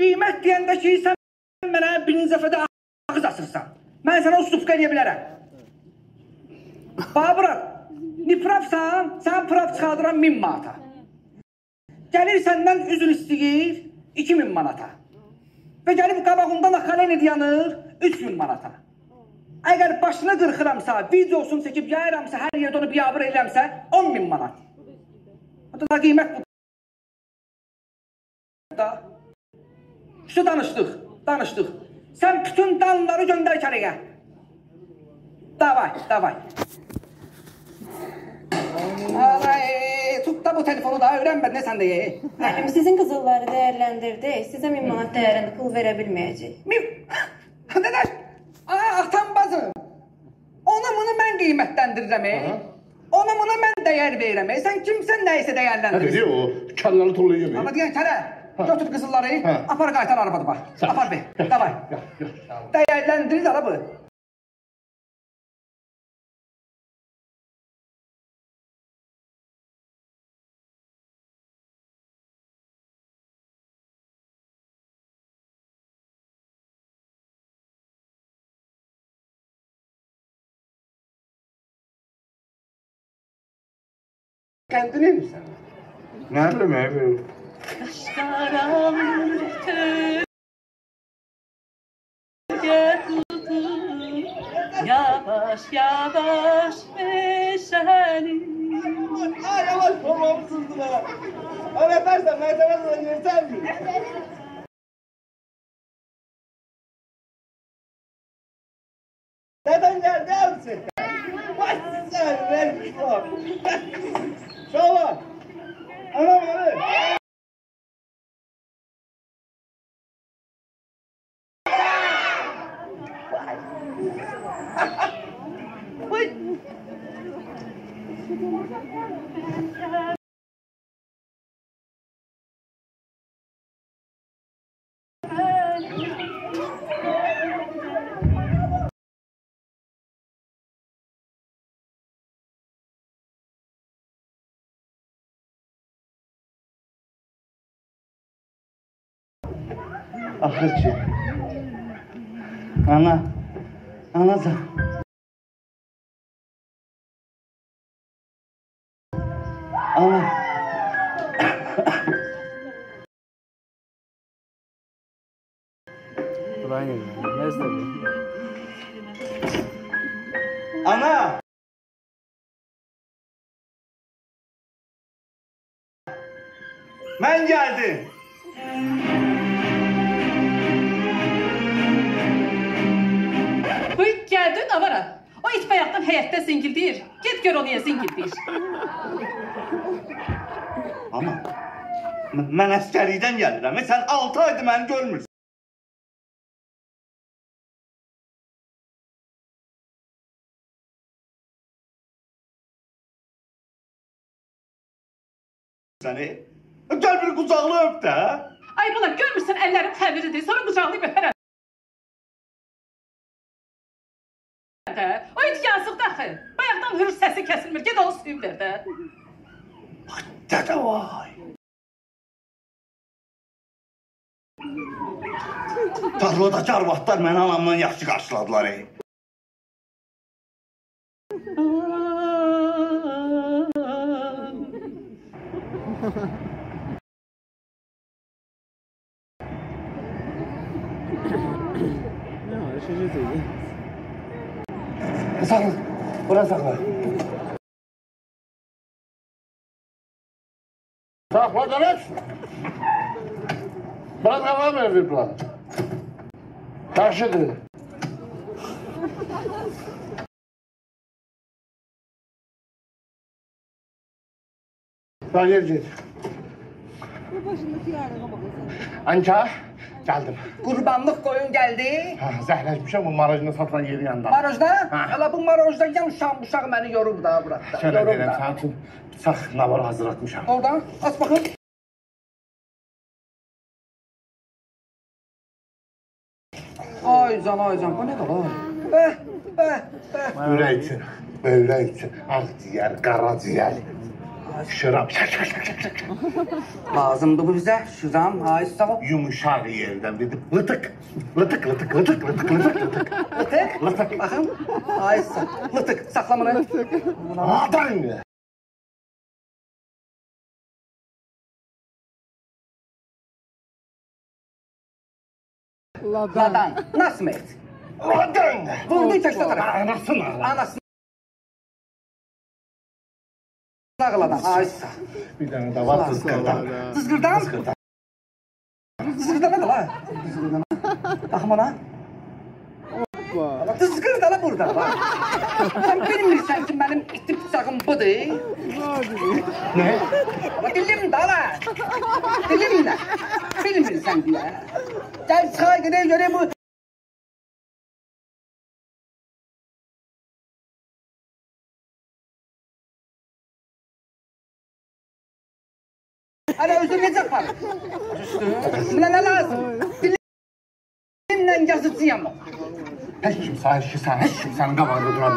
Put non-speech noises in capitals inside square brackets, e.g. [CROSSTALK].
Qiymət deyəndə ki, sən mənə birinci dəfədə ağız açırsan. Mən sənə ustupqa eləyə bilərəm. Babrat, nipravsan, sən prav çıxardıran 1000 manata. Gəlir səndən üzr istəyir 2000 manata. Və gəlib qabağında naxalen yanır 3000 manata. Əgər başını qırxıramsa, videosunu çəkib yayıramsa, hər yerdə onu biabır eləmsə 10 min manat. O da qiymət bu. Da. Şu danışdıq, danışdıq. Sən bütün danları göndər kərəyə. Davay, davay. Ay, tut da bu telefonu da öyrənmədin sən də ye. Müəllim, sizin qızılları dəyərləndirdik. Sizə 1000 manat dəyərində pul verə bilməyəcək. Mil. Dadaş. Aa, atam bazım. Onu bunu mən qiymətləndirirəm. e. Onu bunu mən dəyər verirəm. e. Sən kimsən nəysə Ne dəyərləndirirsən. dedi o? Tollayı yemeği. Ama diyen kere götür kızılları Ha. apar kaytar arabada bak. Ol. Apar be. Davay. Değerlendiririz arabı. Kendini mi sen? Ne bileyim abi. Yavaş yavaş meşalenin Ay yavaş formamı sızdı bana. Öyle dersen ben sana da yeter mi? Neden geldi? Bak sen vermiş bak. Şova. Anam abi. Ahırcı. Ana. Anacan. Ana. Ana. Ben geldim. Uy geldin avara O it bayaqdan həyətdə zingildiyir Get gör o niyə zingildiyir Ama m- mən əskərlikdən gəlirəm. Sən 6 aydır məni görmürsən. Səni gəl bir qucaqla öp də. Ay bala görmürsən əllərim təmiridir Sonra qucaqlayıb öpərəm də. O it yazıqdır axı Bayaqdan hürür səsi kəsilmir Get onu suyub ver də Dədə vay. Tarladakı arvadlar məni anamdan yaxşı qarşıladılar. Ey. [LAUGHS] Sakla. Bırak sakla. Sakla Danaş. Bırak devam bir plan. Karşıdır. Ben yer git. Anca Gəldim. Qurbanlıq qoyun gəldi. Hə, zəhləşmişəm bu marajını satılan yerin yanında. Marajda? Hə. Hələ bu marajda yan uşaq uşaq məni yorur da burada. Şöyle deyirəm, sənin üçün sax navar hazırlatmışam. Orada, aç baxın. Ay can, ay can, bu nədir lan? Bəh, eh, eh, eh. bəh, bəh. Ürək üçün, böyrək üçün, ağ ciyər, qara ciyər. Şak. Lazımdı bu bize. Sağ ol. Yumuşak yerden bir de lıtık. Lıtık lıtık lıtık lıtık lıtık lıtık. Lıtık. Lıtık. Bakın. Ay sağ Lıtık. Sakla bunu. Adan. Ladan. Nasıl et? Adan. Vurdu tekste tarafa. Anasını. Anasını. Ağladan. Ay sağ Bir tane de var kızkırdan. Tızgırdan. Kızkırdan. Tızgırdan ne la? Tızgırdan. Bakım ona. Tızgırdan la burada la. Sen bilmirsən ki benim itim bıçağım budur. Ne? Ama dilim da la. Dilim ne? Bilmirsən diye. Gel çığa gidelim göre bu. Hala özür necə yapar? Buna ne lazım? Dilimle yazıcıyam. Heç kim sahip ki sen, heç kim senin qabağında dura